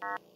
you